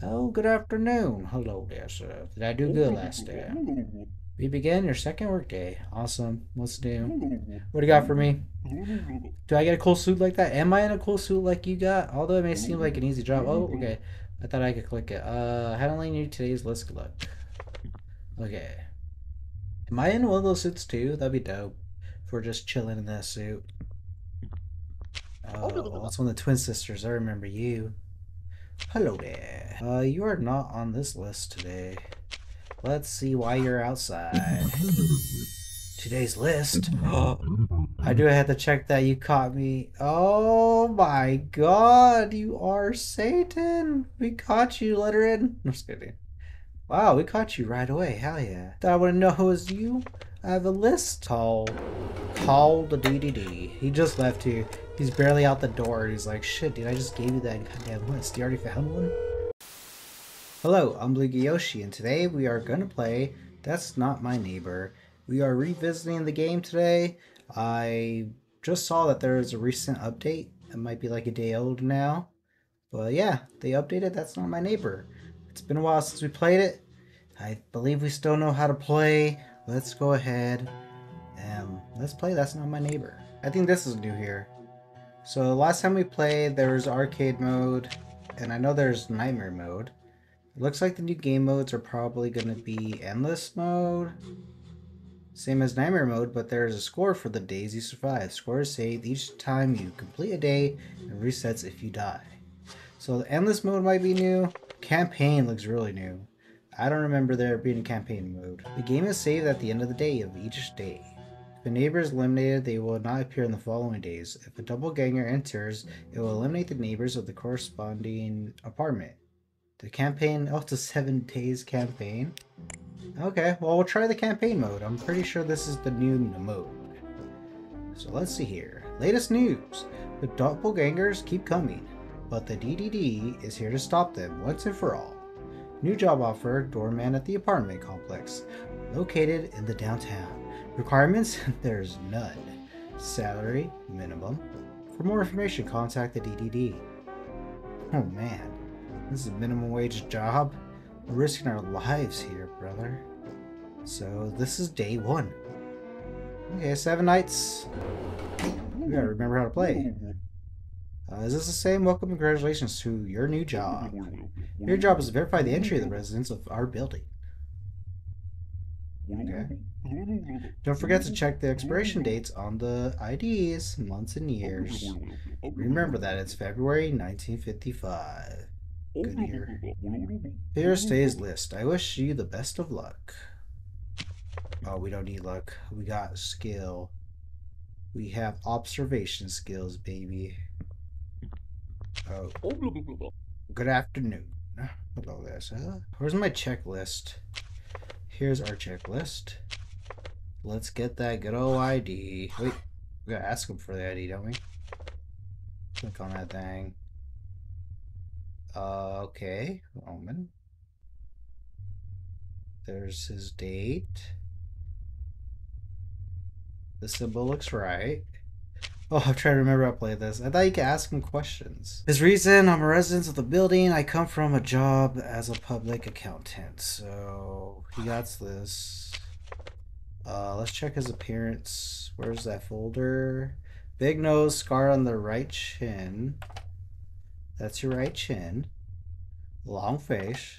Oh, good afternoon. Hello there, sir. Did I do good last day? We begin your second workday. Awesome. What's new? What do you got for me? Do I get a cool suit like that? Am I in a cool suit like you got? Although it may seem like an easy job. Oh, okay. I thought I could click it. Uh, handling need today's list. look? Okay. Am I in one of those suits too? That'd be dope. If we're just chilling in that suit. Oh, that's one of the twin sisters. I remember you. Hello there. Uh, you are not on this list today. Let's see why you're outside. Today's list. I do have to check that you caught me. Oh my god, you are Satan. We caught you, let her. I'm just kidding. Wow, we caught you right away. Hell yeah. Thought I wouldn't know it was you. I have a list. Call. Call the DDD. He just left here. He's barely out the door. He's like, shit, dude, I just gave you that goddamn list. You already found one? Hello, I'm Blinky Yoshi, and today we are to play That's Not My Neighbor. We are revisiting the game today. I just saw that there is a recent update. It might be like a day old now. But yeah, they updated That's Not My Neighbor. It's been a while since we played it. I believe we still know how to play. Let's go ahead and let's play That's Not My Neighbor. I think this is new here. So last time we played, there was arcade mode, and I know there's nightmare mode. It looks like the new game modes are probably going to be endless mode. Same as nightmare mode, but there is a score for the days you survive. Score is saved each time you complete a day and resets if you die. So the endless mode might be new. Campaign looks really new. I don't remember there being a campaign mode. The game is saved at the end of the day of each day. If a neighbor is eliminated, they will not appear in the following days. If a doppelganger enters, it will eliminate the neighbors of the corresponding apartment. The campaign, oh, it's a seven days campaign. Okay, well, we'll try the campaign mode. I'm pretty sure this is the new mode. So let's see here. Latest news. The doppelgangers keep coming, but the DDD is here to stop them once and for all. New job offer, doorman at the apartment complex, located in the downtown. Requirements? There's none. Salary? Minimum. For more information, contact the DDD. Oh man, this is a minimum wage job. We're risking our lives here, brother. So this is day one. Okay, seven nights. We gotta remember how to play. Uh, is this the same? Welcome and congratulations to your new job. Your job is to verify the entry of the residents of our building. Okay. Don't forget to check the expiration dates on the IDs, months and years. Remember that it's February 1955. Good year. Here's today's list. I wish you the best of luck. Oh, we don't need luck. We got skill. We have observation skills, baby. Oh. Good afternoon. Hello there, sir. Where's my checklist? Here's our checklist. Let's get that good old ID. Wait, we gotta ask him for the ID, don't we? Click on that thing. Uh, okay, Roman. There's his date. The symbol looks right. Oh, I'm trying to remember how to play this. I thought you could ask him questions. His reason, I'm a resident of the building. I come from a job as a public accountant. So, he got this. Uh, let's check his appearance. Where's that folder? Big nose, scar on the right chin. That's your right chin. Long face.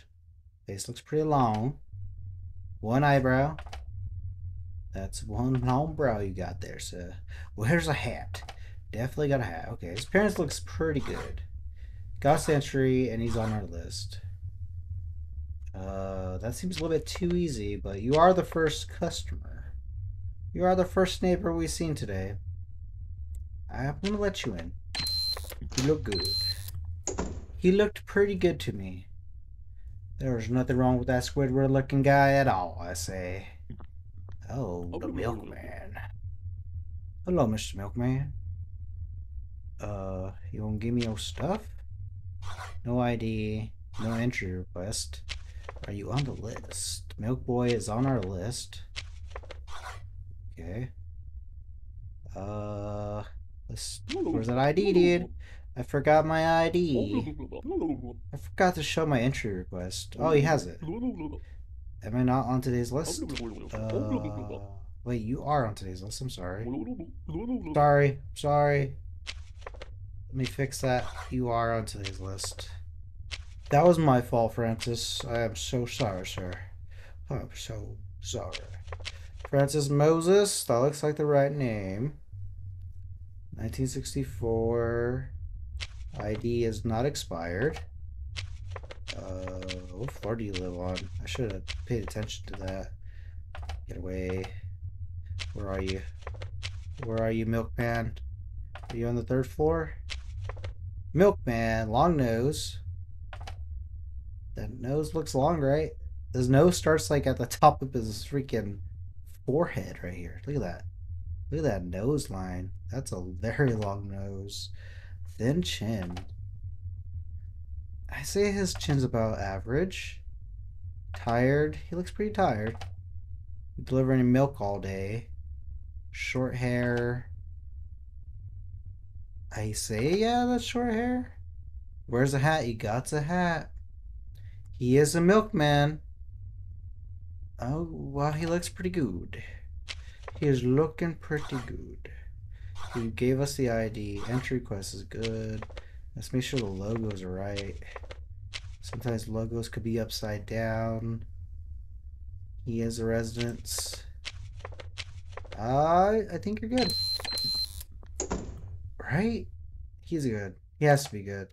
Face looks pretty long. One eyebrow. That's one long brow you got there, sir. Where's a hat? Definitely got a hat. Okay, his appearance looks pretty good. Got Century, and he's on our list. Uh, that seems a little bit too easy, but you are the first customer. You are the first neighbor we've seen today. I'm gonna let you in. You look good. He looked pretty good to me. There was nothing wrong with that Squidward looking guy at all, I say. Oh, the milkman. Hello, Mr. Milkman. Uh, you won't give me your stuff? No ID, no entry request. Are you on the list? Milk Boy is on our list. Okay. Uh, let's, where's that ID, dude? I forgot my ID. I forgot to show my entry request. Oh, he has it. Am I not on today's list? Uh, wait, you are on today's list. I'm sorry. Sorry. Sorry. Let me fix that. You are on today's list. That was my fault, Francis. I am so sorry, sir. I'm so sorry. Francis Moses. That looks like the right name. 1964. ID is not expired. Uh, what floor do you live on? I should have paid attention to that. Get away. Where are you? Where are you, Milkman? Are you on the third floor? Milkman, long nose. That nose looks long, right? His nose starts like at the top of his freaking forehead right here. Look at that. Look at that nose line. That's a very long nose. Thin chin. I say his chin's about average. Tired. He looks pretty tired. Delivering milk all day. Short hair. I say, yeah, that's short hair. Where's the hat? He got a hat. He is a milkman. Oh, well, he looks pretty good. He is looking pretty good. He gave us the ID. Entry request is good. Let's make sure the logos right. Sometimes logos could be upside down. He is a residence. Uh, I think you're good. Right? He's good. He has to be good.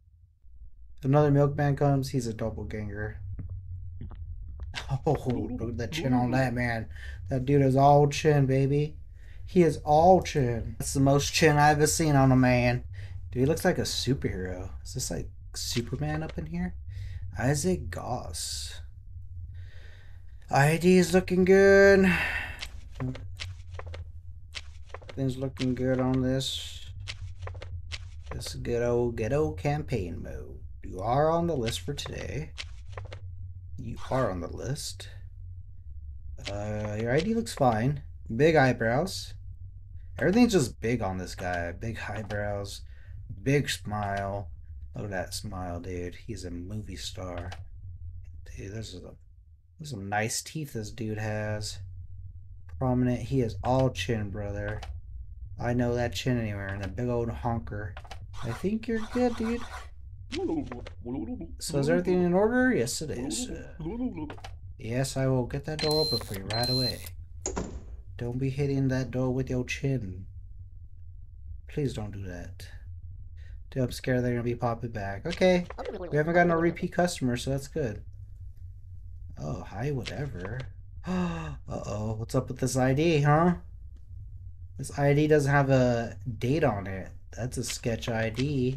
Another milkman comes, he's a doppelganger. Oh, look at the chin on that man. That dude is all chin, baby. He is all chin. That's the most chin I've ever seen on a man. Dude, he looks like a superhero. Is this like Superman up in here? Isaac Goss. ID is looking good. Things looking good on this. This good old ghetto campaign mode. You are on the list for today. You are on the list. Uh, your ID looks fine. Big eyebrows. Everything's just big on this guy. Big eyebrows. Big smile. Look at that smile, dude. He's a movie star. Dude, this is a there's some nice teeth this dude has. Prominent. He is all chin, brother. I know that chin anywhere and a big old honker. I think you're good, dude. So is everything in order? Yes, it is. Uh, yes, I will get that door open for you right away. Don't be hitting that door with your chin. Please don't do that. I'm scared they're gonna be popping back. Okay, we haven't got no repeat customers, so that's good. Oh, hi, whatever. Uh-oh, what's up with this ID, huh? This ID doesn't have a date on it. That's a sketch ID.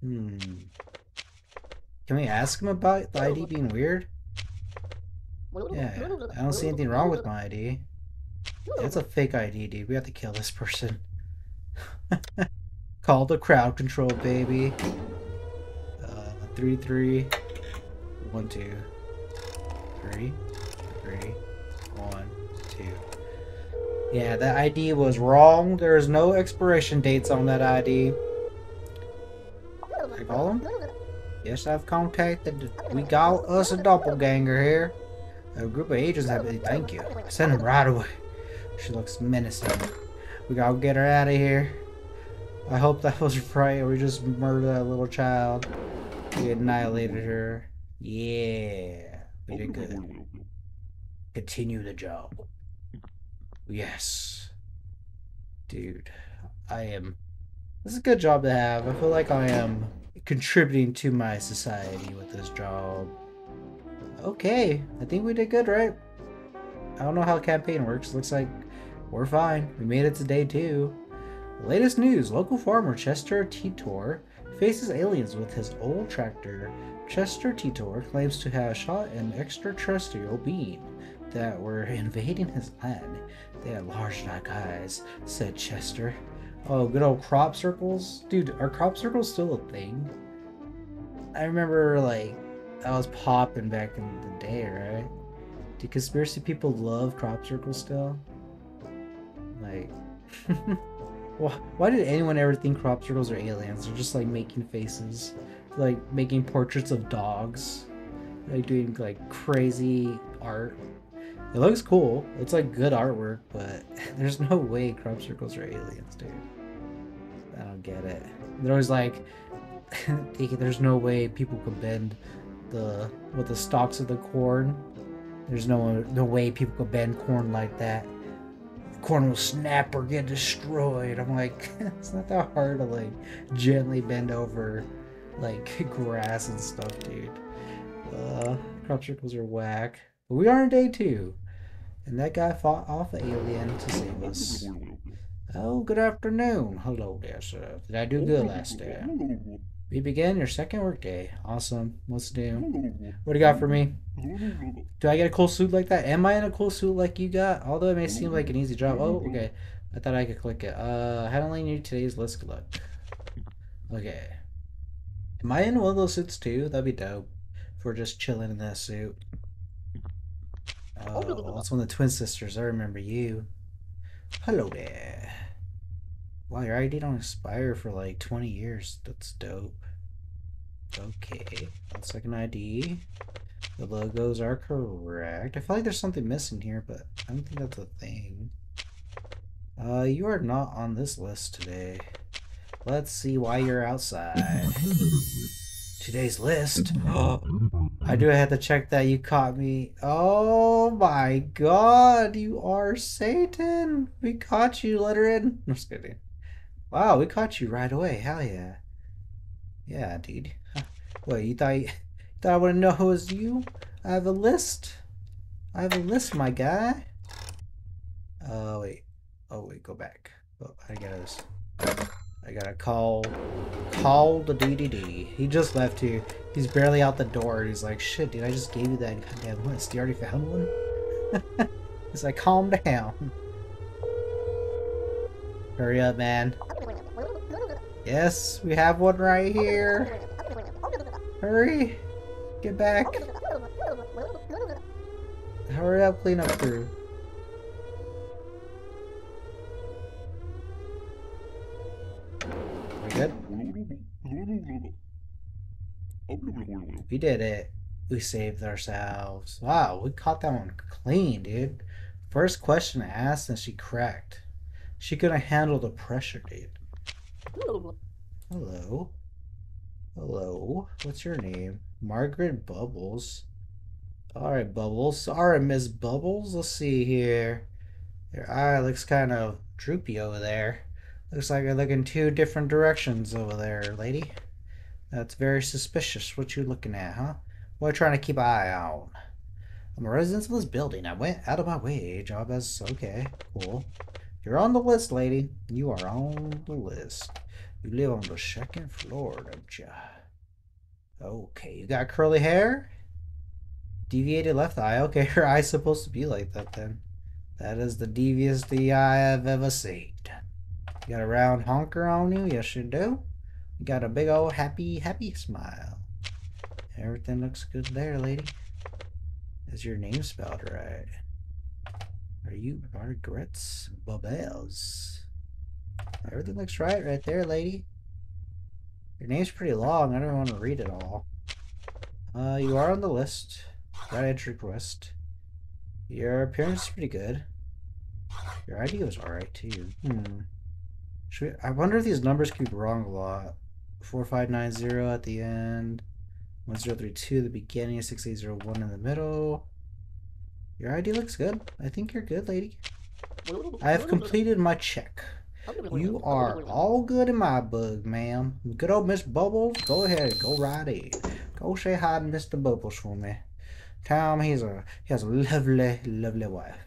Hmm. Can we ask him about the ID being weird? Yeah, I don't see anything wrong with my ID. It's a fake ID, dude. We have to kill this person. Call the crowd control, baby. Uh, three, three, one, two, three, three, one, two. Yeah, that ID was wrong. There's no expiration dates on that ID. I call him? Yes, I've contacted. We got us a doppelganger here. A group of agents have. Thank you. Send him right away. She looks menacing. We gotta get her out of here. I hope that was right. We just murdered that little child. We annihilated her. Yeah. We did good. Continue the job. Yes. Dude. I am... This is a good job to have. I feel like I am contributing to my society with this job. Okay. I think we did good, right? I don't know how campaign works. Looks like we're fine. We made it to day two. Latest news local farmer Chester Titor faces aliens with his old tractor. Chester Titor claims to have shot an extraterrestrial being that were invading his land. They had large black eyes, said Chester. Oh, good old crop circles? Dude, are crop circles still a thing? I remember, like, that was popping back in the day, right? Do conspiracy people love crop circles still? Like, Why, why did anyone ever think crop circles are aliens? They're just like making faces, like making portraits of dogs, like doing like crazy art. It looks cool. It's like good artwork, but there's no way crop circles are aliens, dude. I don't get it. They're always like, there's no way people could bend the with the stalks of the corn. There's no no way people could bend corn like that corn will snap or get destroyed. I'm like, it's not that hard to like gently bend over like grass and stuff, dude. Uh, crop circles are whack. But we are on day two. And that guy fought off an alien to save us. Oh, good afternoon. Hello there, sir. Did I do good last day? We begin your second workday. Awesome. What's new? What do you got for me? Do I get a cool suit like that? Am I in a cool suit like you got? Although it may seem like an easy job. Oh, okay. I thought I could click it. Uh, handling you need today's list. look? Okay. Am I in one of those suits too? That'd be dope. If we're just chilling in that suit. Oh, that's one of the twin sisters. I remember you. Hello there. Wow, your ID don't expire for like 20 years. That's dope. Okay, that's like an ID. The logos are correct. I feel like there's something missing here, but I don't think that's a thing. Uh, you are not on this list today. Let's see why you're outside. Today's list. I do have to check that you caught me. Oh my god, you are Satan. We caught you, let her in. I'm just kidding. Wow, we caught you right away. Hell yeah. Yeah, dude. What, you thought, you, thought I wouldn't know who was you? I have a list. I have a list, my guy. Oh, wait. Oh, wait, go back. Oh, I gotta... I gotta call... Call the DDD. He just left here. He's barely out the door. He's like, shit, dude, I just gave you that goddamn list. You already found one? He's like, calm down. Hurry up, man. Yes, we have one right here. Hurry. Get back. Hurry up, clean up crew. We good? We did it. We saved ourselves. Wow, we caught that one clean, dude. First question asked and she cracked. She couldn't handle the pressure, dude. Hello. Hello. What's your name? Margaret Bubbles. Alright, Bubbles. Alright, Miss Bubbles. Let's see here. Your eye looks kind of droopy over there. Looks like I look in two different directions over there, lady. That's very suspicious. What you looking at, huh? What are trying to keep an eye on? I'm a resident of this building. I went out of my way. Job as okay, cool. You're on the list, lady. You are on the list. You live on the second floor, don't you? Okay, you got curly hair? Deviated left eye. Okay, her eye's supposed to be like that then. That is the devious eye I've ever seen. You got a round honker on you? Yes, you do. You got a big old happy, happy smile. Everything looks good there, lady. Is your name spelled right? Are you Margaret's Bubbles? Everything looks right right there, lady. Your name's pretty long. I don't want to read it all. Uh, you are on the list. Got entry request. Your appearance is pretty good. Your ID was alright too. Hmm. We, I wonder if these numbers be wrong a lot. 4590 at the end. 1032 at the beginning. 6801 in the middle. Your ID looks good. I think you're good, lady. I have completed my check. You are all good in my book, ma'am. Good old Miss Bubbles, go ahead, go right in. Go say hi to Mr. Bubbles for me. Tell him he's a he has a lovely, lovely wife.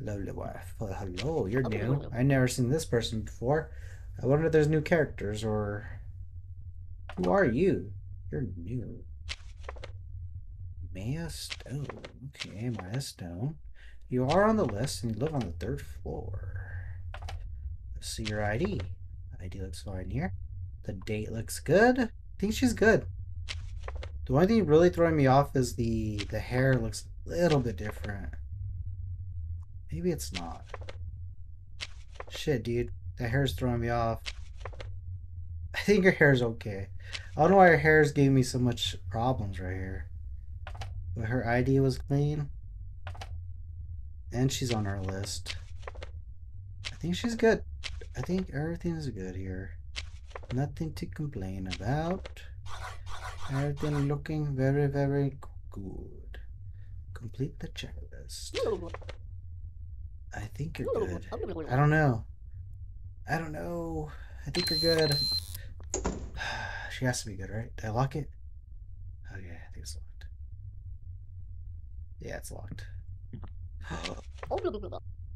Lovely wife. Well, hello, you're new. I've never seen this person before. I wonder if there's new characters or who are you? You're new. Maya Stone. Okay, Maya Stone. You are on the list and you live on the third floor. Let's see your ID. ID looks fine here. The date looks good. I think she's good. The only thing really throwing me off is the the hair looks a little bit different. Maybe it's not. Shit, dude. That hair's throwing me off. I think her hair's okay. I don't know why her hair's giving me so much problems right here. But her ID was clean. And she's on our list. I think she's good. I think everything's good here. Nothing to complain about. Everything looking very, very good. Complete the checklist. I think you're good. I don't know. I don't know. I think you're good. she has to be good, right? Did I lock it? Oh yeah, I think it's locked. Yeah, it's locked.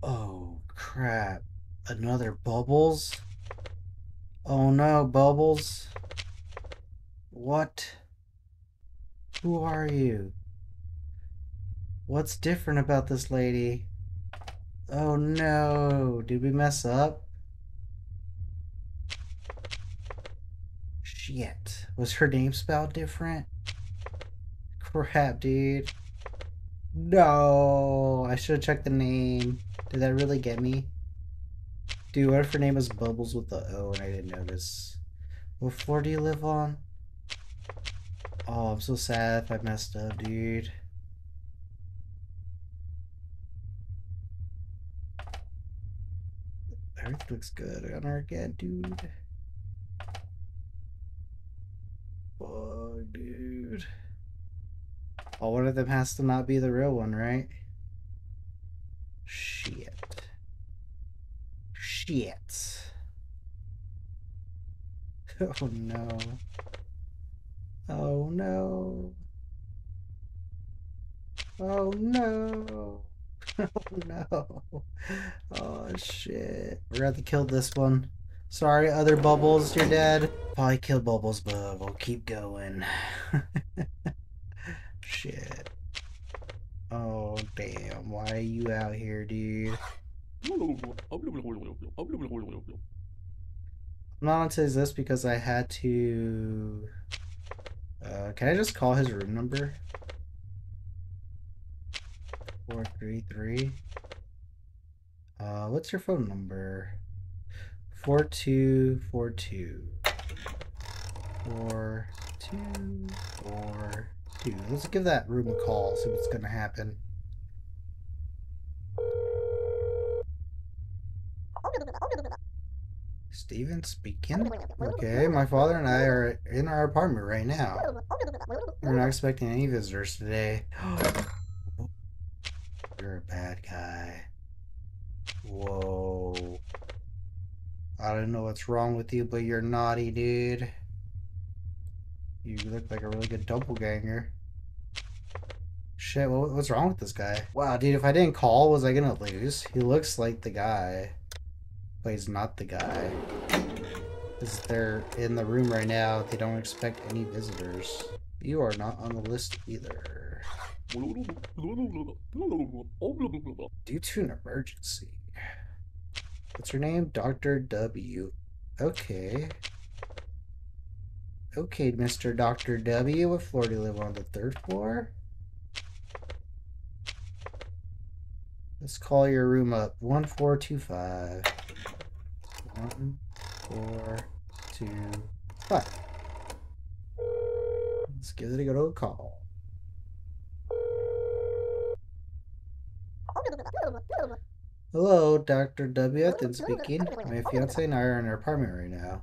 oh crap. Another bubbles? Oh no, bubbles. What? Who are you? What's different about this lady? Oh no, did we mess up? Shit. Was her name spelled different? Crap, dude. No, I should have checked the name. Did that really get me? Dude, what if her name was Bubbles with the O and I didn't notice? What floor do you live on? Oh, I'm so sad if I messed up, dude. Everything looks good on our get, dude. Fuck, dude. Oh, one of them has to not be the real one, right? Shit. Shit. Oh no. Oh no. Oh no. Oh no. Oh shit. We're gonna have to kill this one. Sorry, other bubbles, you're dead. Probably killed bubbles, but we'll keep going. shit. Oh damn, why are you out here, dude? I'm not onto his list because I had to... Uh, can I just call his room number? 433. Uh, what's your phone number? 4242. 4242. Let's give that room a call, see what's gonna happen. Steven speaking? Okay, my father and I are in our apartment right now. We're not expecting any visitors today. You're a bad guy. Whoa. I don't know what's wrong with you, but you're naughty, dude. You look like a really good doppelganger. Shit, what's wrong with this guy? Wow, dude, if I didn't call, was I gonna lose? He looks like the guy but he's not the guy. Because they're in the room right now, they don't expect any visitors. You are not on the list either. Due to an emergency. What's your name? Dr. W. Okay. Okay, Mr. Dr. W. What floor do you live on? The third floor? Let's call your room up. 1425. One, four, two, five. Let's give it a go to a call. Hello, Dr. W. Ethan speaking. My fiance and I are in our apartment right now.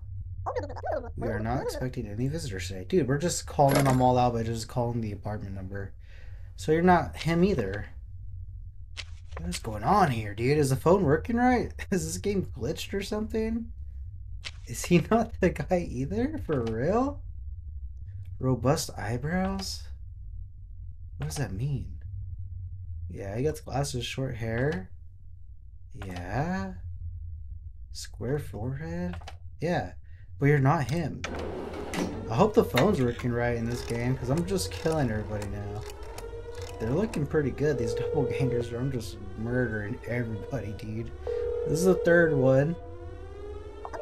We are not expecting any visitors today. Dude, we're just calling them all out by just calling the apartment number. So you're not him either. What is going on here, dude? Is the phone working right? Is this game glitched or something? Is he not the guy either? For real? Robust eyebrows? What does that mean? Yeah, he got glasses, short hair. Yeah. Square forehead? Yeah. But you're not him. I hope the phone's working right in this game, because I'm just killing everybody now. They're looking pretty good, these doppelgangers. I'm just murdering everybody, dude. This is the third one.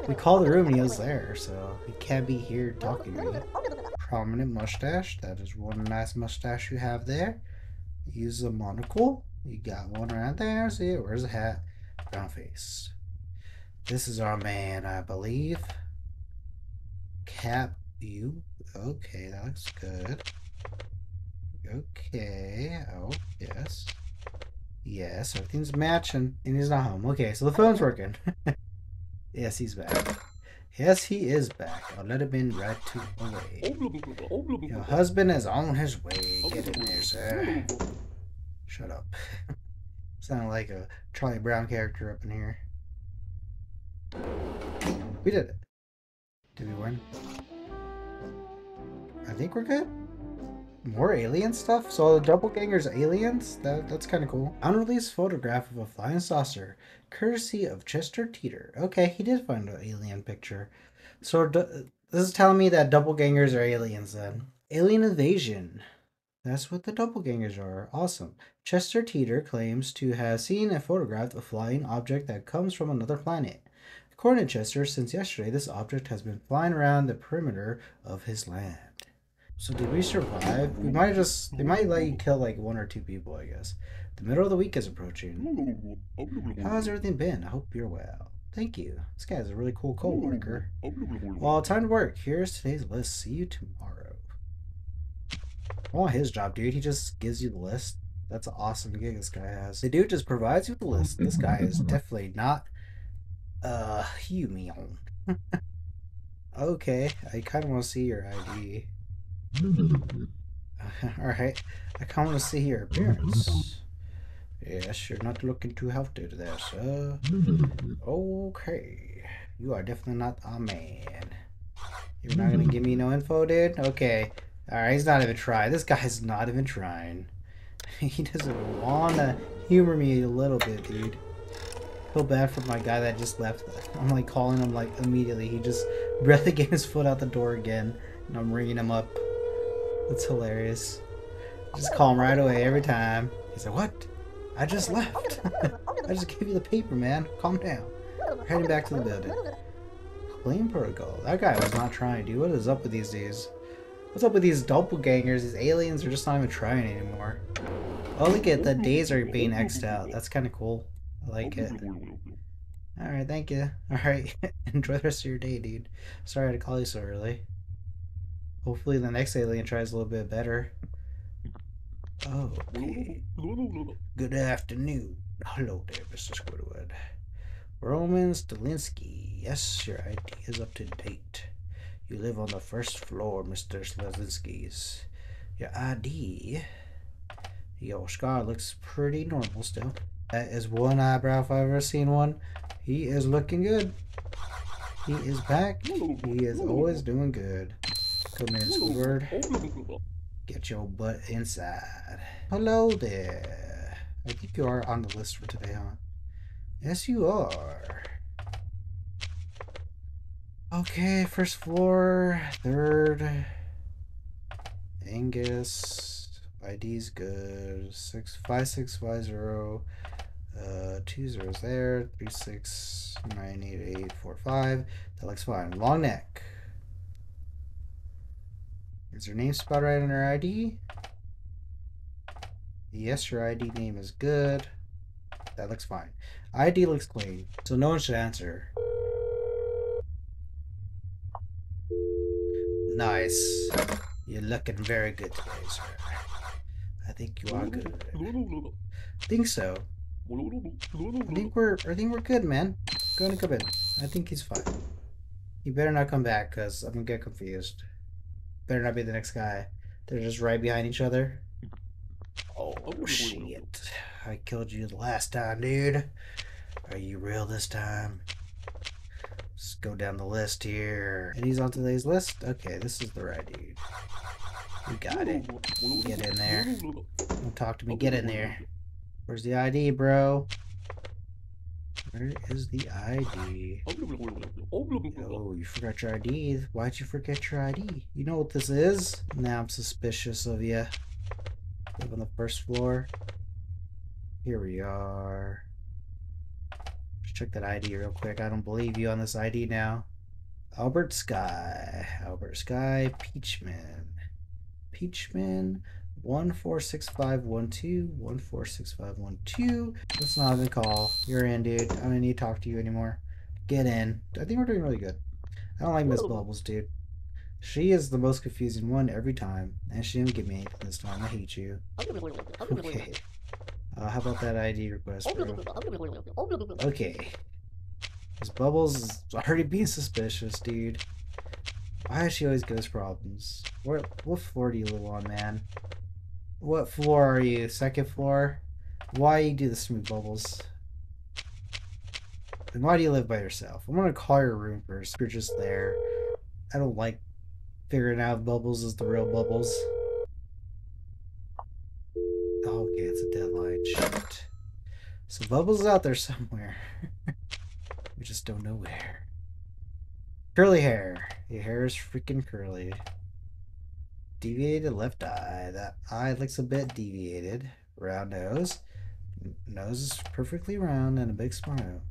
We called the room and he was there, so he can't be here talking to me. Prominent mustache. That is one nice mustache you have there. Use a monocle. You got one right there. See it? Where's the hat? Brown face. This is our man, I believe. Cap you. Okay, that looks good. Okay. Oh, yes. Yes, everything's matching. And he's not home. Okay, so the phone's working. yes, he's back. Yes, he is back. I'll let him in right to away. Your husband is on his way. Get in there, sir. Shut up. Sound like a Charlie Brown character up in here. We did it. Did we win? I think we're good. More alien stuff? So the doppelgangers aliens? That, that's kind of cool. Unreleased photograph of a flying saucer, courtesy of Chester Teeter. Okay, he did find an alien picture. So this is telling me that doppelgangers are aliens then. Alien invasion. That's what the doppelgangers are. Awesome. Chester Teeter claims to have seen and photographed a flying object that comes from another planet. According to Chester, since yesterday, this object has been flying around the perimeter of his land. So did we survive? We might just they might let you kill like one or two people, I guess. The middle of the week is approaching. How has everything been? I hope you're well. Thank you. This guy's a really cool co-worker. Well, time to work. Here's today's list. See you tomorrow. I want his job, dude. He just gives you the list. That's an awesome gig this guy has. The dude just provides you with the list. This guy is definitely not uh human. okay, I kind of want to see your ID. Alright, I kind of want to see your appearance. Yes, you're not looking too healthy there, sir. Okay, you are definitely not a man. You're not gonna give me no info, dude? Okay. Alright, he's not even trying. This guy's not even trying. he doesn't wanna humor me a little bit, dude. Feel bad for my guy that just left. I'm like calling him like immediately. He just barely getting his foot out the door again, and I'm ringing him up. That's hilarious. Just call him right away every time. He's like, "What? I just left. I just gave you the paper, man. Calm down." We're heading back to the building. Clean protocol. That guy was not trying, dude. What is up with these days? What's up with these doppelgangers? These aliens are just not even trying anymore. Oh, look at the days are being xed out. That's kind of cool. I like it. Alright, thank you. Alright, enjoy the rest of your day, dude. Sorry to call you so early. Hopefully the next alien tries a little bit better. Oh, okay. Good afternoon. Hello there, Mr. Squidward. Roman Stalinsky. Yes, your ID is up to date. You live on the first floor, Mr. Stalinsky's. Your ID... Your scar looks pretty normal still. That is one eyebrow if I've ever seen one. He is looking good. He is back. He is always doing good. Come in, Squidward. Get your butt inside. Hello there. I think you are on the list for today, huh? Yes, you are. Okay, first floor, third. Angus. ID's good. Six five six five zero. Uh, two zeros there. Three six nine eight eight four five. That looks fine. Long neck. Is her name spelled right on her ID? Yes, your ID name is good. That looks fine. ID looks clean, so no one should answer. Nice. You're looking very good today, sir. I think you are good. I think so. I think we're I think we're good, man. Go and come in. I think he's fine. He better not come back, cause I'm gonna get confused. Better not be the next guy. They're just right behind each other. Oh, oh shit! I killed you the last time, dude. Are you real this time? Let's go down the list here. And he's on today's list? Okay, this is the right dude. We got it. Get in there. Don't talk to me. Get in there. Where's the ID, bro? Where is the ID? Oh, you forgot your ID. Why'd you forget your ID? You know what this is? Now I'm suspicious of you. Live on the first floor. Here we are. Let's check that ID real quick. I don't believe you on this ID now. Albert Sky. Albert Sky. Peachman. Peachman. 146512, 146512. Let's not even call. You're in, dude. I don't need to talk to you anymore. Get in. I think we're doing really good. I don't like Miss Bubbles, dude. She is the most confusing one every time, and she didn't give me anything this time. I hate you. Okay. Uh, how about that ID request, bro? Okay. Miss Bubbles is already being suspicious, dude. Why does she always give us problems? What what floor do you live on, man? What floor are you? Second floor? Why you do to me, Bubbles? And why do you live by yourself? I'm gonna call your room first. You're just there. I don't like figuring out Bubbles is the real Bubbles. Okay, it's a deadline. Shit. So Bubbles is out there somewhere. we just don't know where. Curly hair. Your hair is freaking curly. Deviated left eye. That eye looks a bit deviated. Round nose. Nose is perfectly round and a big smile.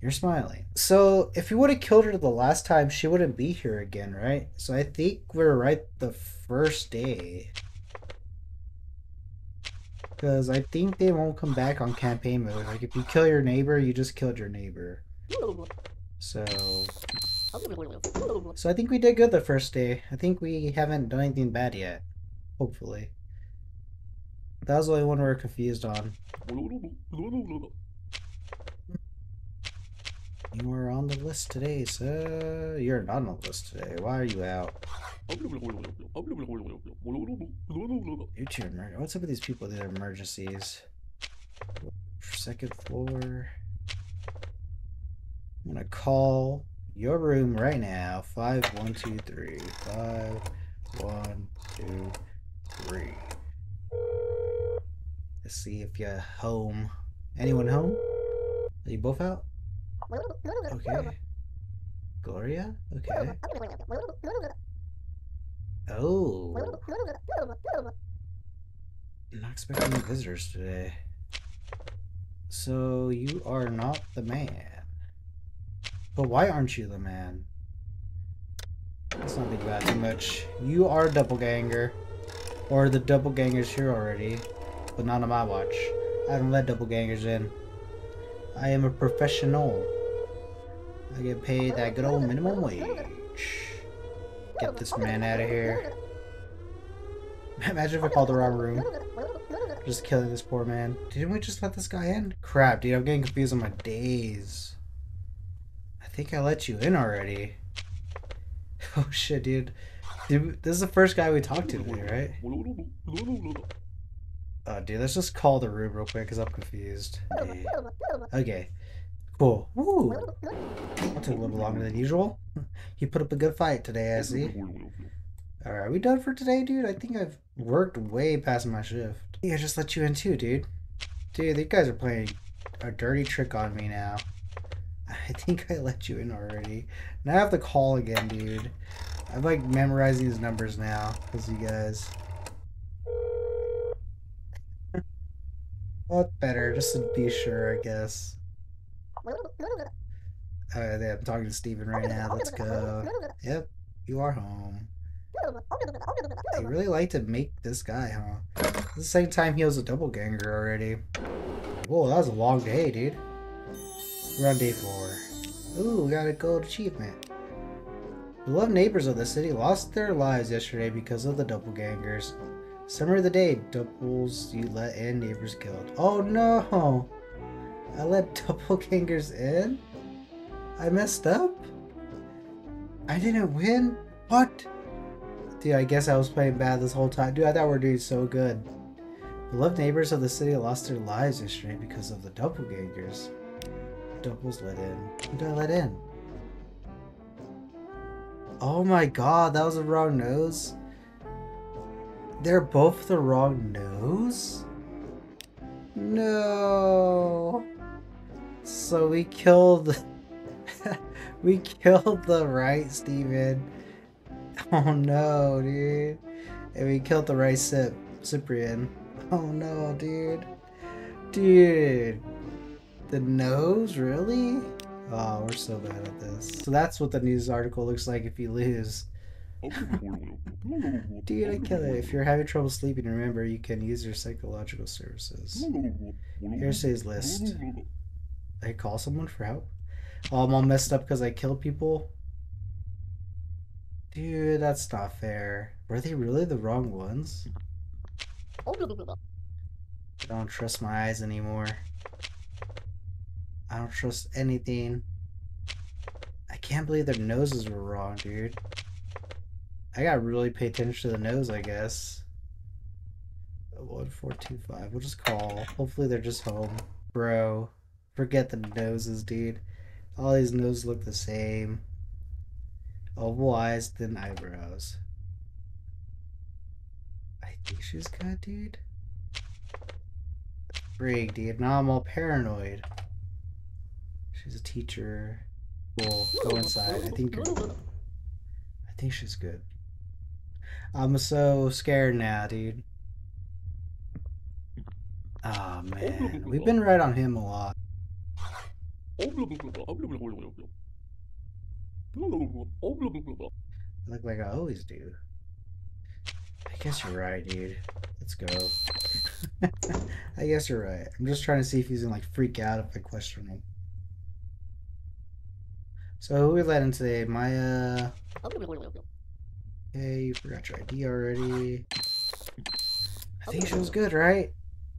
You're smiling. So if you would have killed her the last time, she wouldn't be here again, right? So I think we're right the first day. Because I think they won't come back on campaign mode. Like if you kill your neighbor, you just killed your neighbor. So So I think we did good the first day. I think we haven't done anything bad yet. Hopefully. That was the only one we were confused on. You were on the list today, sir. You're not on the list today. Why are you out? Your turn. What's up with these people with their emergencies? Second floor. I'm gonna call your room right now. Five, one, two, three. Five, one, two, three. Let's see if you're home. Anyone home? Are you both out? Okay. Gloria? Okay. Oh. Not expecting visitors today. So you are not the man. But why aren't you the man? Let's not think about too much. You are a doppelganger. Or the doppelganger's here already. But not on my watch. I haven't let doppelgangers in. I am a professional. I get paid that good old minimum wage. Get this man out of here. Imagine if I called the wrong room. Just killing this poor man. Didn't we just let this guy in? Crap, dude, I'm getting confused on my days. I think I let you in already. Oh shit, dude. dude this is the first guy we talked to today, right? Oh, dude, let's just call the room real quick because I'm confused. Hey. Okay. Cool. Woo! That took a little longer than usual. You put up a good fight today, I see. Alright, we done for today, dude? I think I've worked way past my shift. Yeah, I just let you in too, dude. Dude, these guys are playing a dirty trick on me now. I think I let you in already. Now I have to call again, dude. I'm like memorizing these numbers now because you guys. What better, just to be sure, I guess. Uh, yeah, I'm talking to Steven right now. Let's go. Yep, you are home. You really like to make this guy, huh? This is the same time he was a doppelganger already. Whoa, that was a long day, dude. We're day four. Ooh, got a gold achievement. Beloved neighbors of the city lost their lives yesterday because of the doppelgangers. Summer of the day, doppels you let in, neighbors killed. Oh no! I let doppelgangers in? I messed up? I didn't win? What? Dude, I guess I was playing bad this whole time. Dude, I thought we were doing so good. Beloved neighbors of the city lost their lives yesterday because of the doppelgangers. Doppels let in. Who did I let in? Oh my god, that was the wrong nose? They're both the wrong nose? No. So we killed... we killed the right Steven. Oh no, dude. And we killed the right Cyprian. Oh no, dude. Dude. The nose? Really? Oh, we're so bad at this. So that's what the news article looks like if you lose. Dude, I kill it. If you're having trouble sleeping, remember you can use your psychological services. Here's his list. I call someone for help. Oh, I'm all messed up because I killed people? Dude, that's not fair. Were they really the wrong ones? I don't trust my eyes anymore. I don't trust anything. I can't believe their noses were wrong, dude. I gotta really pay attention to the nose, I guess. 1425. We'll just call. Hopefully they're just home. Bro, forget the noses, dude. All these noses look the same. Oval eyes, thin eyebrows. I think she's good, dude. Frig, dude. Now I'm all paranoid. She's a teacher. Cool. Go inside. I think I think she's good. I'm so scared now, dude. Oh man. We've been right on him a lot. Look like I always do. I guess you're right, dude. Let's go. I guess you're right. I'm just trying to see if he's gonna like freak out if I question him. So who we let in today? Maya. Hey, you forgot your ID already. I think she was good, right?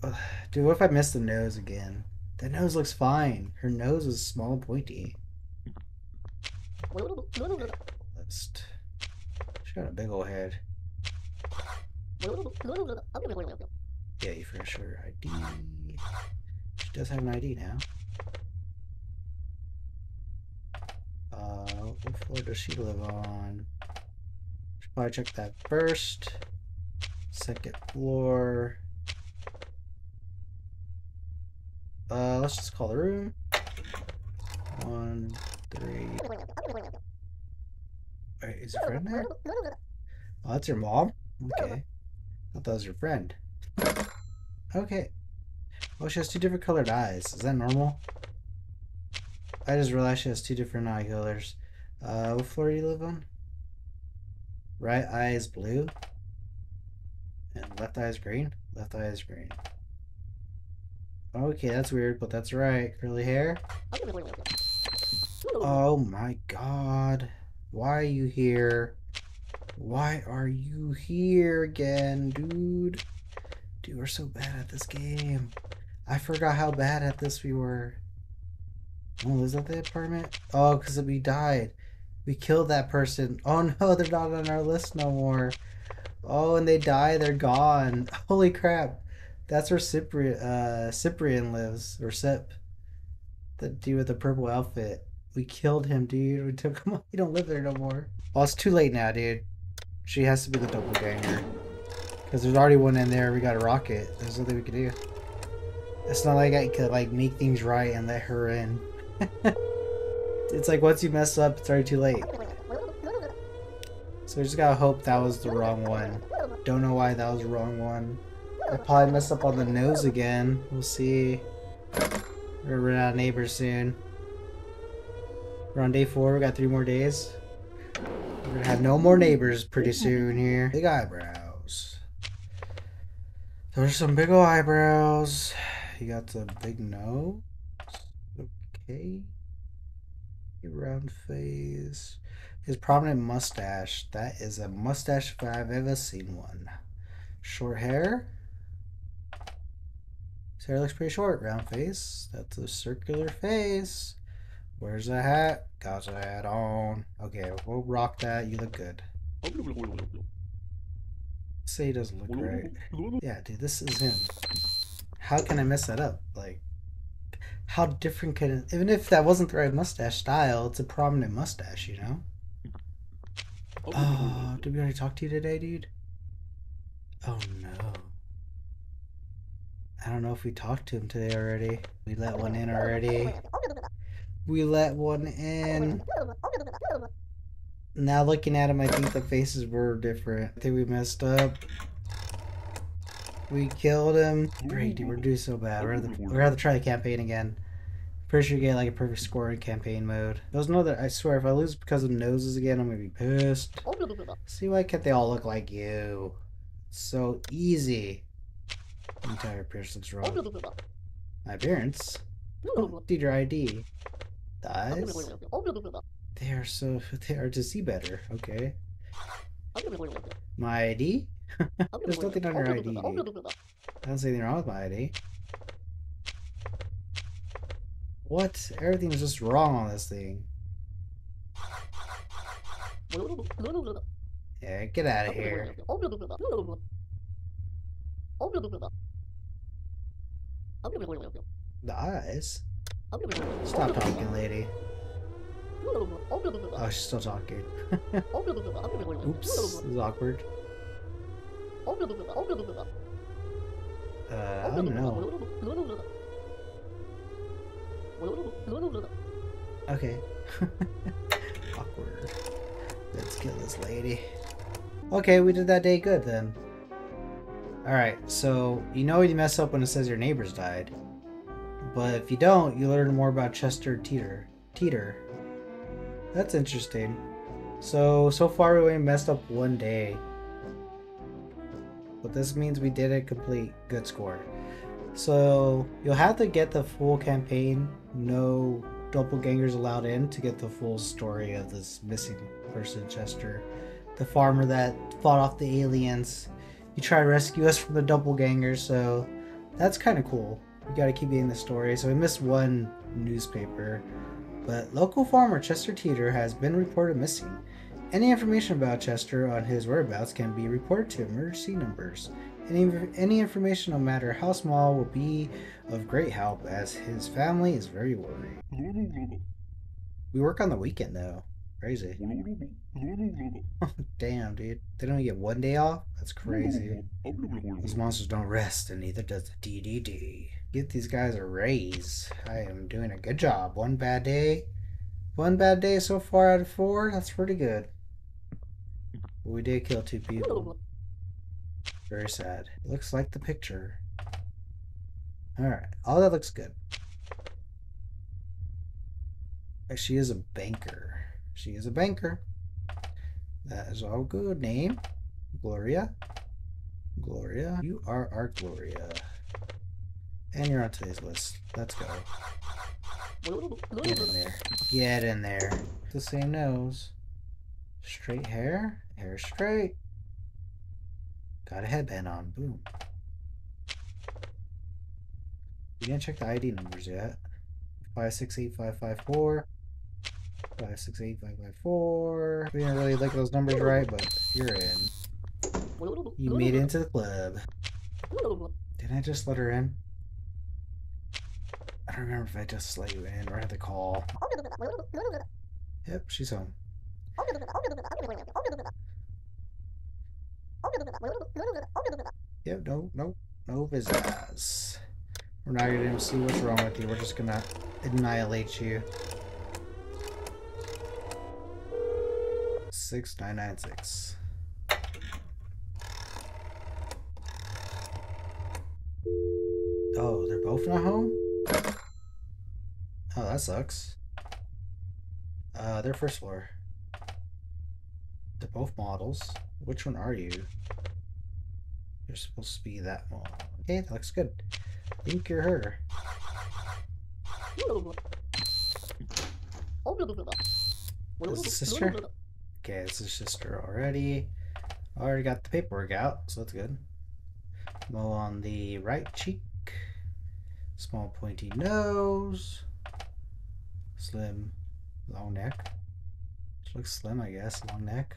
Ugh, dude, what if I missed the nose again? That nose looks fine. Her nose is small and pointy. She got a big old head. Yeah, you for sure. ID. She does have an ID now. Uh, what floor does she live on? Should probably check that first. Second floor. Uh, let's just call the room. One, three. Wait, is your friend there? Oh, that's your mom? Okay. thought that was your friend. Okay. Oh, she has two different colored eyes. Is that normal? I just realized she has two different eye colors. Uh, what floor do you live on? Right eye is blue. And left eye is green? Left eye is green. Okay, that's weird, but that's right. Curly hair? Oh my god. Why are you here? Why are you here again, dude? Dude, we're so bad at this game. I forgot how bad at this we were. Oh, is that the apartment? Oh, because we died. We killed that person. Oh no, they're not on our list no more. Oh, and they die, they're gone. Holy crap. That's where Cyprian, uh, Cyprian lives, or Sip. The dude with the purple outfit. We killed him, dude. We took him. He don't live there no more. Well, it's too late now, dude. She has to be the doppelganger. Because there's already one in there. We got a rocket. There's nothing we can do. It's not like I could like make things right and let her in. It's like once you mess up, it's already too late. So we just gotta hope that was the wrong one. Don't know why that was the wrong one. I probably messed up on the nose again. We'll see. We're gonna run out of neighbors soon. We're on day four. We got three more days. We're gonna have no more neighbors pretty soon here. Big eyebrows. Those are some big old eyebrows. You got the big nose. Okay. Round face. His prominent mustache. That is a mustache if I've ever seen one. Short hair. His hair looks pretty short. Round face. That's a circular face. Where's the hat? Got the hat on. Okay, we'll rock that. You look good. Say he doesn't look right. Yeah, dude, this is him. How can I mess that up? Like, how different can it, even if that wasn't the right mustache style, it's a prominent mustache, you know? Oh, ah, did we already talk to you today, dude? Oh no. I don't know if we talked to him today already. We let one in already. We let one in. Now looking at him, I think the faces were different. I think we messed up. We killed him. Great, dude, we're doing so bad. We're gonna, we're gonna have to try the campaign again. Pretty sure you get like a perfect score in campaign mode. There's no other. I swear, if I lose because of noses again, I'm gonna be pissed. See, why can't they all look like you? so easy. The entire appearance looks wrong. My appearance? Dude, your ID. The Eyes? They are so they are to see better. Okay. My ID? There's nothing on your ID. I don't see anything wrong with my ID. What? Everything is just wrong on this thing. Yeah, get out of here. The eyes? Stop talking, lady. Oh, she's still talking. Oops, this is awkward. Uh, I don't know. Okay. awkward. Let's kill this lady. Okay, we did that day good then. Alright, so you know you mess up when it says your neighbors died. But if you don't, you learn more about Chester Teeter. Teeter. That's interesting. So, so far we only messed up one day. But this means we did a complete good score. So, you'll have to get the full campaign, no doppelgangers allowed in, to get the full story of this missing person, Chester. The farmer that fought off the aliens. You try to rescue us from the doppelgangers, so that's kind of cool. We gotta keep getting the story. So we missed one newspaper. But local farmer Chester Teeter has been reported missing. Any information about Chester on his whereabouts can be reported to emergency numbers. Any, any information, no matter how small, will be of great help as his family is very worried. We work on the weekend though. Crazy. Damn, dude. They don't get one day off? That's crazy. These monsters don't rest, and neither does the DDD. Get these guys a raise. I am doing a good job. One bad day. One bad day so far out of four. That's pretty good. We did kill two people. Very sad. Looks like the picture. Alright. All that looks good. She is a banker. She is a banker. That is all good. Name? Gloria. Gloria. You are our Gloria. And you're on today's list. Let's go. Get in there. Get in there. The same nose. Straight hair. Hair straight. Got a headband on. Boom. You didn't check the ID numbers yet. 568554. Five six eight five five four. We didn't really like those numbers right, but you're in. You made it into the club. Didn't I just let her in? I don't remember if I just let you in or had to call. Yep, she's home. Yep, no, no, no visitors. We're not gonna see what's wrong with you. We're just gonna annihilate you. 6996. Oh, they're both not home? Oh, that sucks. Uh, they're first floor. They're both models. Which one are you? You're supposed to be that one. Okay, that looks good. I think you're her. Is the sister? Okay, it's his sister already. Already got the paperwork out, so that's good. Mo on the right cheek. Small pointy nose. Slim, long neck. Looks slim, I guess. Long neck.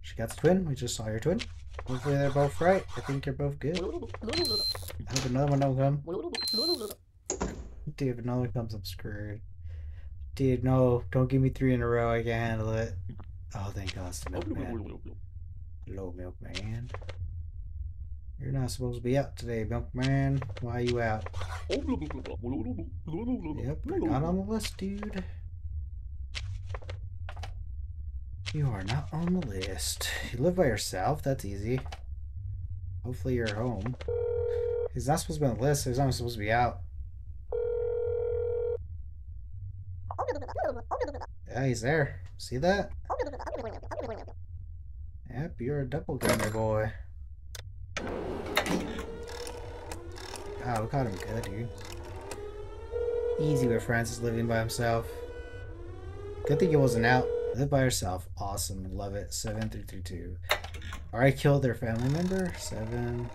She got the twin. We just saw your twin. Hopefully they're both right. I think you're both good. I hope another one don't come. Dude, another one comes, I'm screwed. Dude, no. Don't give me three in a row. I can't handle it. Oh, thank God it's the milkman. Hello, milkman. You're not supposed to be out today, milkman. Why are you out? Yep, not on the list, dude. You are not on the list. You live by yourself? That's easy. Hopefully you're home. He's not supposed to be on the list, he's not supposed to be out. Yeah, he's there. See that? Yep, you're a double doppelganger boy. Oh, we caught him good, dude. Easy with Francis living by himself. Good thing it wasn't out. Live by herself. Awesome. Love it. 7332. Alright, killed their family member. 7.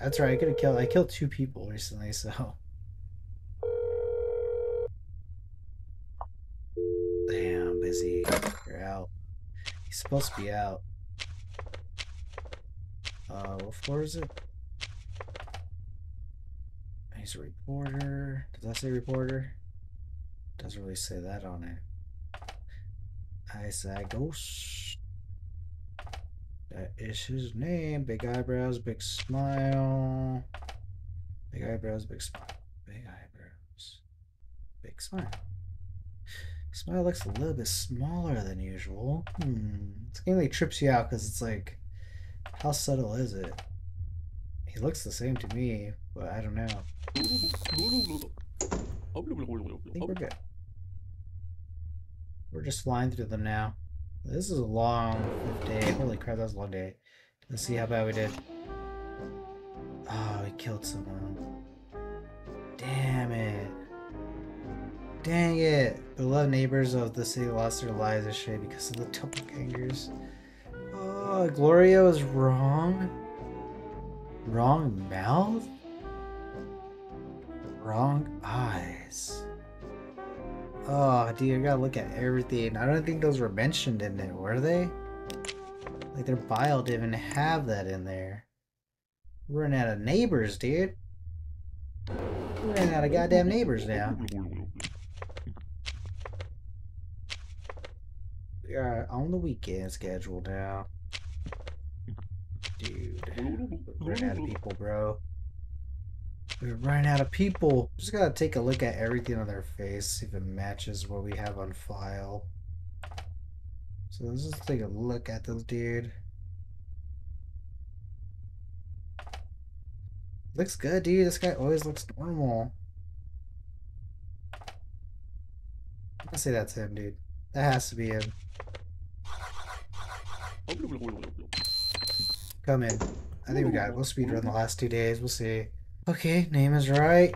That's right, I could have killed I killed two people recently, so Damn, busy. You're out. He's supposed to be out. Uh what floor is it? He's a reporter. Does that say reporter? Doesn't really say that on it. I say ghost. That is his name. Big eyebrows, big smile. Big eyebrows, big smile. Big eyebrows. Big smile. Smile looks a little bit smaller than usual. Hmm. This game like trips you out because it's like, how subtle is it? He looks the same to me, but I don't know. I think we're good. We're just flying through them now. This is a long day. Holy crap, that was a long day. Let's see how bad we did. Oh, we killed someone. Damn it. Dang it. Beloved neighbors of the city lost their lives yesterday because of the doppelgangers. Oh, Gloria was wrong. Wrong mouth? Wrong eyes. Oh, dude, I gotta look at everything. I don't think those were mentioned in it, were they? Like, their bio didn't even have that in there. Running out of neighbors, dude. Running out of goddamn neighbors now. We are on the weekend schedule now. Dude. Running out of people, bro. We're running out of people. Just gotta take a look at everything on their face, see if it matches what we have on file. So let's just take a look at this dude. Looks good, dude. This guy always looks normal. Gonna say that's him, dude. That has to be him. Come in. I think we got it. We'll speed run the last two days. We'll see. Okay, name is right.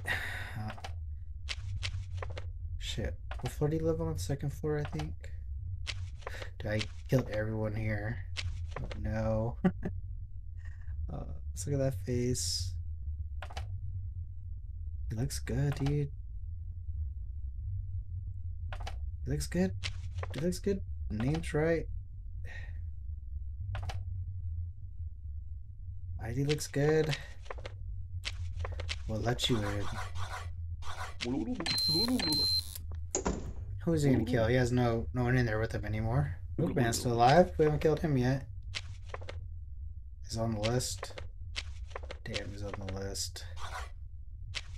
Shit. What floor do you live on? Second floor, I think. Did I kill everyone here? Oh, no. uh, let's look at that face. He looks good, dude. He looks good. He looks good. name's right. ID looks good. We'll let you in. Who's he gonna kill? He has no no one in there with him anymore. Milkman's still alive. We haven't killed him yet. He's on the list. Damn, he's on the list.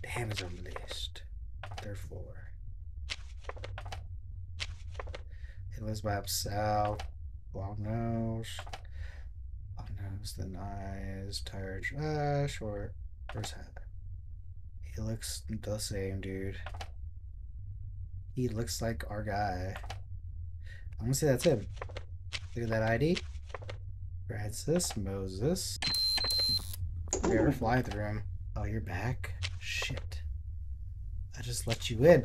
Damn, he's on the list. Therefore. He lives by himself. Long nose. Long nose, thin eyes, tired, uh, short. Where's hat? He looks the same, dude. He looks like our guy. I'm gonna say that's him. Look at that ID. Francis Moses. We ever fly through him. Oh, you're back? Shit. I just let you in.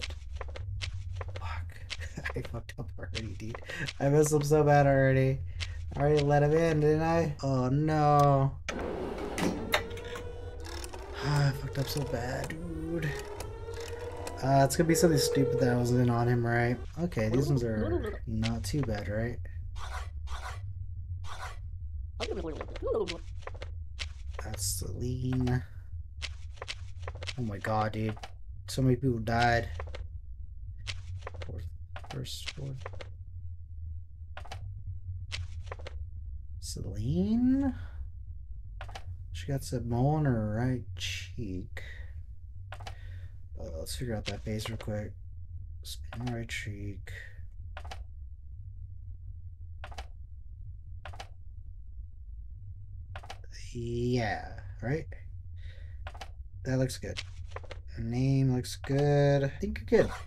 Fuck. I fucked up already, dude. I messed up so bad already. I already let him in, didn't I? Oh no. Fucked up so bad, dude. Uh, it's gonna be something stupid that I was in on him, right? Okay, these ones are not too bad, right? That's Celine. Oh my god, dude. So many people died. Fourth, first, fourth. Celine? She got some on her right cheek. Uh, let's figure out that face real quick. Spin right cheek. Yeah, right? That looks good. Name looks good. I think you're good.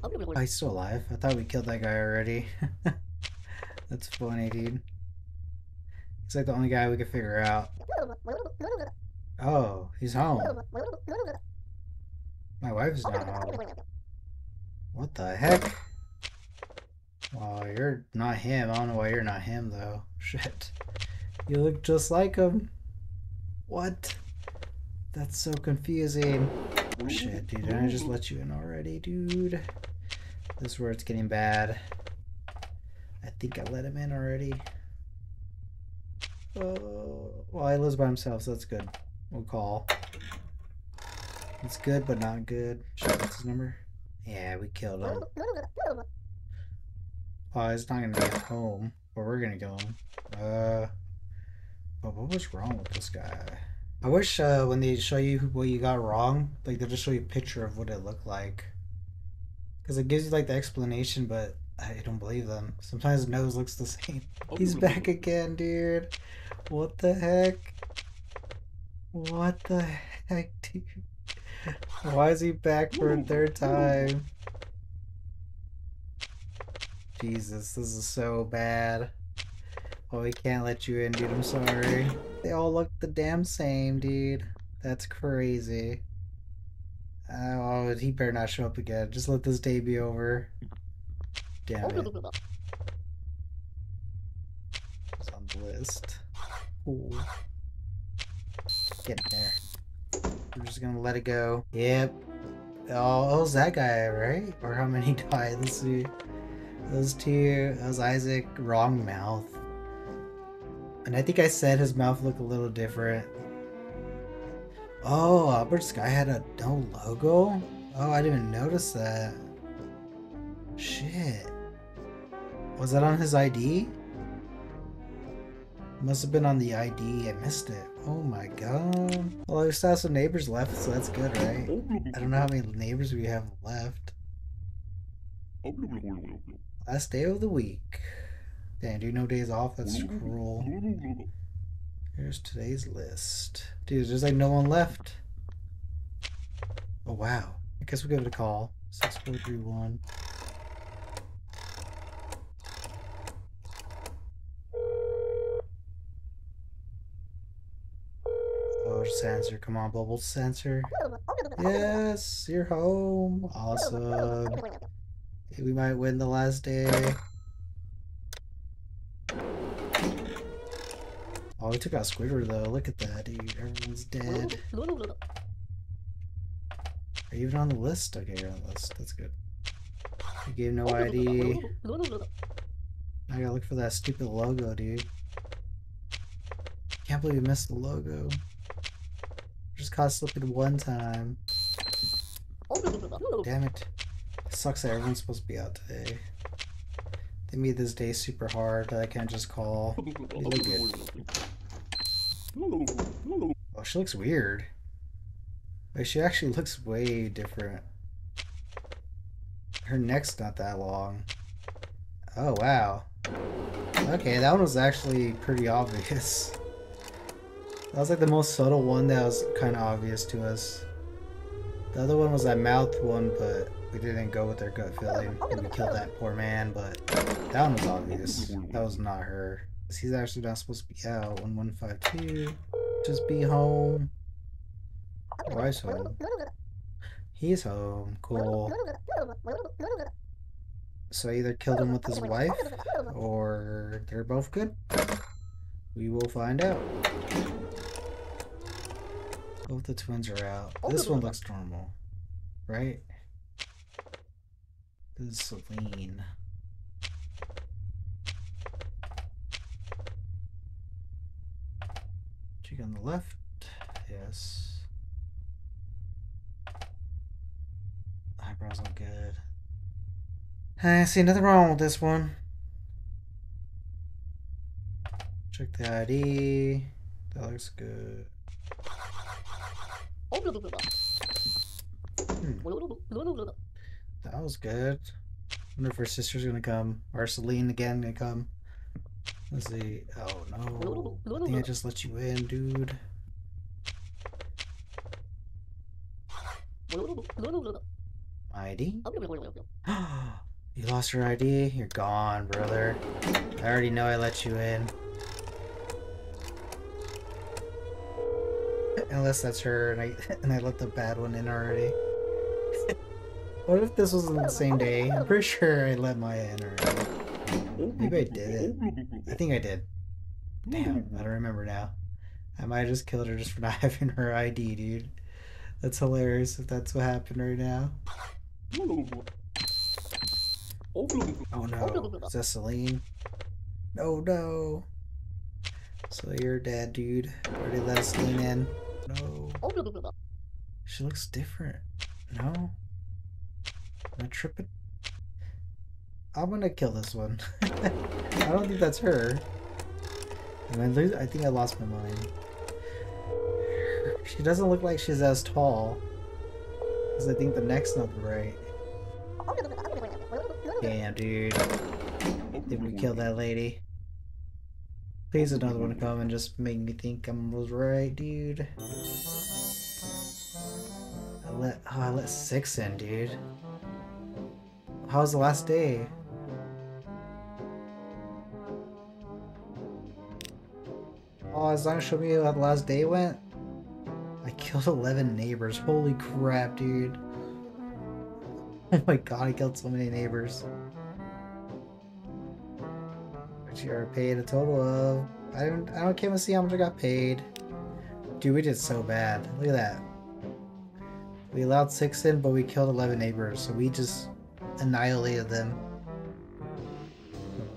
Oh, he's still alive. I thought we killed that guy already. That's funny, dude. He's like the only guy we could figure out. Oh, he's home. My wife's not home. What the heck? Well, you're not him. I don't know why you're not him, though. Shit. You look just like him. What? That's so confusing. Shit, dude. Did I just let you in already, dude? This is where it's getting bad. I think I let him in already. Oh, well, he lives by himself, so that's good. We'll call. It's good, but not good. What's his number? Yeah, we killed him. Oh, he's not gonna be at home. But we're gonna kill him. Uh, but what was wrong with this guy? I wish uh, when they show you what you got wrong, like they just show you a picture of what it looked like. Because it gives you like the explanation, but I don't believe them. Sometimes the nose looks the same. Oh, He's back again, dude. What the heck? What the heck, dude? Why is he back for a third time? Jesus, this is so bad. Oh, we can't let you in, dude. I'm sorry. They all look the damn same, dude. That's crazy. Oh, he better not show up again. Just let this day be over. Damn it. It's on the list. Ooh. Get in there. I'm just gonna let it go. Yep. Oh, it was that guy, right? Or how many died? Let's see. Those two. That was Isaac. Wrong mouth. And I think I said his mouth looked a little different. Oh, Albert Sky had a no logo? Oh, I didn't even notice that. Shit. Was that on his ID? Must have been on the ID. I missed it. Oh my god. Well, I still have some neighbors left, so that's good, right? I don't know how many neighbors we have left. Last day of the week. Damn, do no days off? That's cruel. Here's today's list. Dude, there's like no one left. Oh, wow. I guess we'll give it a call. 6431. Oh, sensor. Come on, bubble sensor. Yes, you're home. Awesome. We might win the last day. Oh, we took out Squidward though. Look at that, dude. Everyone's dead. Are you even on the list? Okay, you're on the list. That's good. You gave no ID. I gotta look for that stupid logo, dude. Can't believe you missed the logo. Caught slipping one time. Damn it. it. Sucks that everyone's supposed to be out today. They made this day super hard that I can't just call. Oh, she looks weird. Like, she actually looks way different. Her neck's not that long. Oh, wow. Okay, that one was actually pretty obvious. That was like the most subtle one that was kind of obvious to us. The other one was that mouth one, but we didn't go with their gut feeling. And we killed that poor man, but that one was obvious. That was not her. He's actually not supposed to be out. 1152. Just be home. Why's home? He's home. Cool. So I either killed him with his wife, or they're both good. We will find out. Both the twins are out. This one looks normal, right? This is Celine. Check on the left. Yes. Eyebrows look good. I see nothing wrong with this one. Check the ID. That looks good. Hmm. That was good. wonder if her sister's gonna come. Or Celine again gonna come. Let's see. Oh no. I think I just let you in, dude. ID? you lost your ID? You're gone, brother. I already know I let you in. Unless that's her and I and I let the bad one in already. What if this was on the same day? I'm pretty sure I let Maya in already. Maybe I did it. I think I did. Damn, I don't remember now. I might have just killed her just for not having her ID, dude. That's hilarious if that's what happened right now. Oh no, is that Celine? No, no. So you're dead, dude. Already let Celine in. No. She looks different. No? Am I tripping? I'm gonna kill this one. I don't think that's her. I, lose, I think I lost my mind. She doesn't look like she's as tall. Because I think the neck's not right. Damn, dude. Did we kill that lady? Please another one come and just make me think I'm was right, dude. I let oh, I let six in, dude. How was the last day? Oh, as long as show me how the last day went. I killed 11 neighbors. Holy crap, dude. Oh my god, I killed so many neighbors. Which you are paid a total of. I don't I don't care to see how much I got paid. Dude, we did so bad. Look at that. We allowed six in, but we killed 11 neighbors, so we just annihilated them.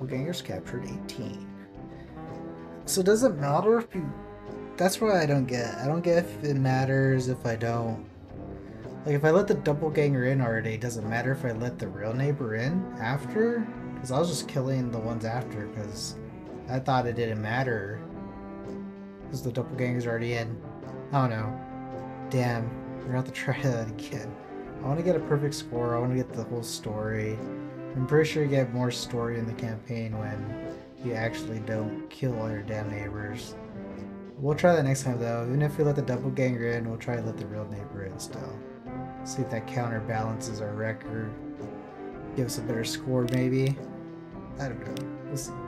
Gangers captured 18. So does it matter if you... That's what I don't get. I don't get if it matters if I don't like, if I let the doppelganger in already, does it matter if I let the real neighbor in after? Because I was just killing the ones after, because I thought it didn't matter. Because the doppelganger's already in. I don't know. Damn, we're gonna have to try that again. I want to get a perfect score, I want to get the whole story. I'm pretty sure you get more story in the campaign when you actually don't kill all your damn neighbors. We'll try that next time though. Even if we let the doppelganger in, we'll try to let the real neighbor in still. See if that counterbalances our record. Give us a better score, maybe. I don't know. We'll see.